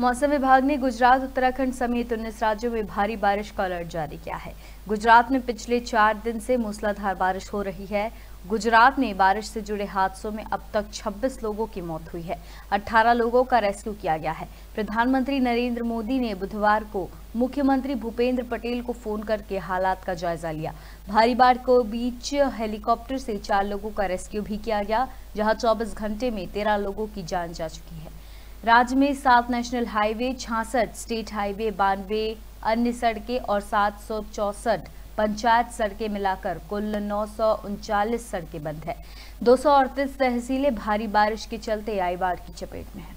मौसम विभाग ने गुजरात, उत्तराखंड समेत उन्नीस राज्यों में भारी बारिश का अलर्ट जारी किया है। गुजरात में पिछले चार दिन से मूसलाधार बारिश हो रही है। गुजरात में बारिश से जुड़े हादसों में अब तक 26 लोगों की मौत हुई है। 18 लोगों का रेस्क्यू किया गया है। प्रधानमंत्री नरेंद्र मोदी ने बुधवार को मुख्यमंत्री भूपेंद्र पटेल को फ़ोन करके हालात का जायजा लिया। भारी बाढ़ को बीच हेलीकॉप्टर से चार लोगों का रेस्क्यू भी किया गया, जहाँ 24 घंटे में तेरह लोगों की जान जा चुकी है। राज्य में सात नेशनल हाईवे छियासठ स्टेट हाईवे, बानवे अन्य सड़कें और सात सौ चौसठ पंचायत सड़कें मिलाकर कुल नौ सड़कें बंद है। दो सौ अड़तीस तहसीलें भारी बारिश के चलते आई की चपेट में है।